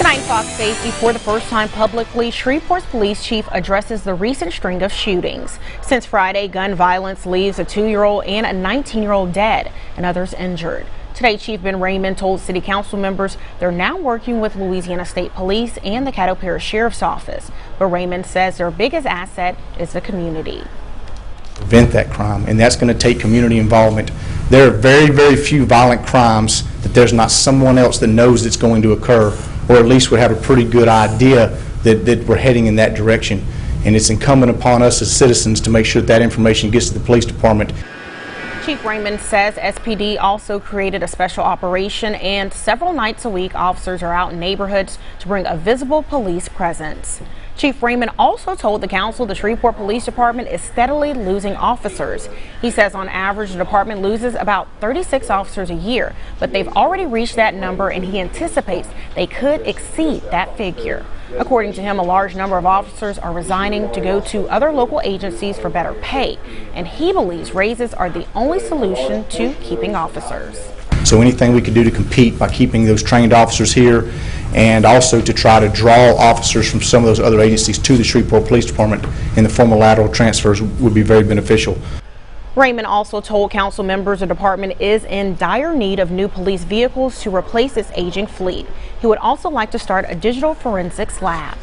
Tonight Fox Safety, for the first time publicly, Shreveport's police chief addresses the recent string of shootings. Since Friday, gun violence leaves a two-year-old and a 19-year-old dead and others injured. Today, Chief Ben Raymond told city council members they're now working with Louisiana State Police and the Caddo Parish Sheriff's Office. But Raymond says their biggest asset is the community. Prevent that crime, and that's going to take community involvement. There are very, very few violent crimes that there's not someone else that knows it's going to occur, or at least would have a pretty good idea that, that we're heading in that direction. And it's incumbent upon us as citizens to make sure that, that information gets to the police department. Chief Raymond says SPD also created a special operation and several nights a week officers are out in neighborhoods to bring a visible police presence. Chief Raymond also told the council the Shreveport Police Department is steadily losing officers. He says on average the department loses about 36 officers a year, but they've already reached that number and he anticipates they could exceed that figure. According to him, a large number of officers are resigning to go to other local agencies for better pay, and he believes raises are the only solution to keeping officers. So anything we could do to compete by keeping those trained officers here and also to try to draw officers from some of those other agencies to the Shreveport Police Department in the form of lateral transfers would be very beneficial. Raymond also told council members the department is in dire need of new police vehicles to replace its aging fleet. He would also like to start a digital forensics lab.